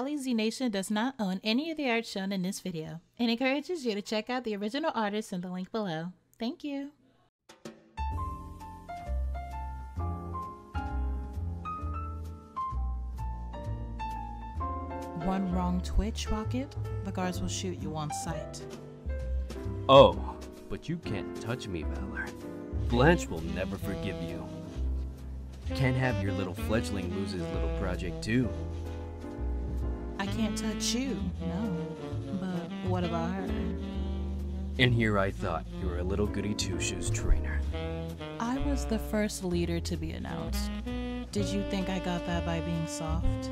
Ali Z Nation does not own any of the art shown in this video and encourages you to check out the original artist in the link below. Thank you. One wrong twitch, Rocket, the guards will shoot you on sight. Oh, but you can't touch me, Valor. Blanche will never forgive you. Can't have your little fledgling lose his little project too. I can't touch you, no. But what about her? And here I thought you were a little goody two-shoes trainer. I was the first leader to be announced. Did you think I got that by being soft?